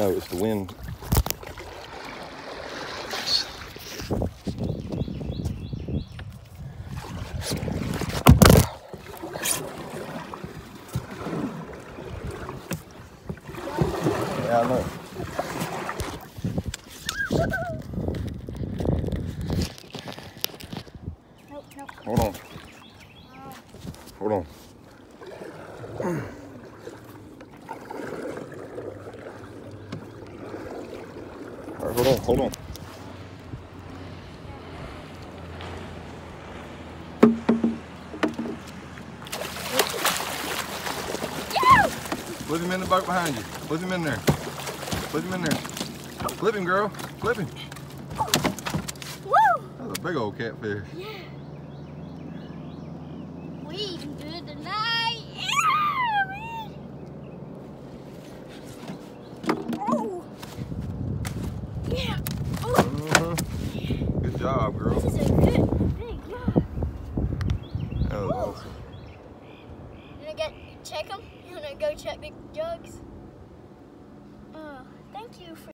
No, it's the wind. Yeah, I know. Nope, nope. Hold on. Hold on. All right, hold on, hold on. Put him in the boat behind you. Put him in there. Put him in there. Flip him, girl. Flip him. Woo! That's a big old catfish. Yeah. We eating good tonight. job, girl. This is a good thing, yeah. Oh. That was Whoa. awesome. You wanna get check them? You wanna go check big jugs? Oh, thank you for.